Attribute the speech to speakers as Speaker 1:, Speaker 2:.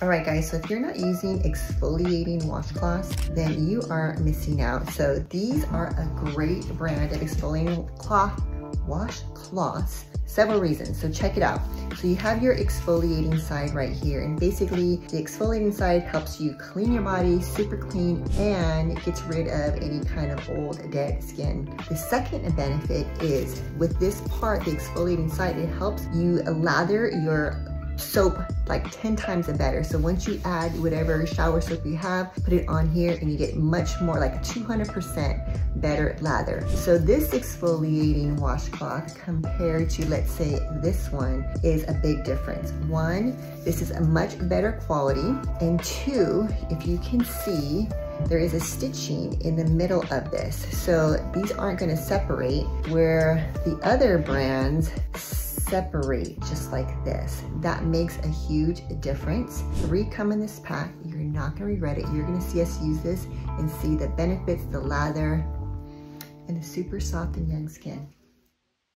Speaker 1: All right guys, so if you're not using exfoliating washcloths, then you are missing out. So these are a great brand of exfoliating cloth washcloths several reasons, so check it out. So you have your exfoliating side right here, and basically the exfoliating side helps you clean your body, super clean, and gets rid of any kind of old dead skin. The second benefit is with this part, the exfoliating side, it helps you lather your soap like 10 times better. So once you add whatever shower soap you have, put it on here and you get much more like 200% better lather. So this exfoliating washcloth compared to let's say this one is a big difference. One, this is a much better quality. And two, if you can see, there is a stitching in the middle of this. So these aren't gonna separate where the other brands separate just like this. That makes a huge difference. Three come in this pack. You're not gonna regret it. You're gonna see us use this and see the benefits, the lather, and the super soft and young skin.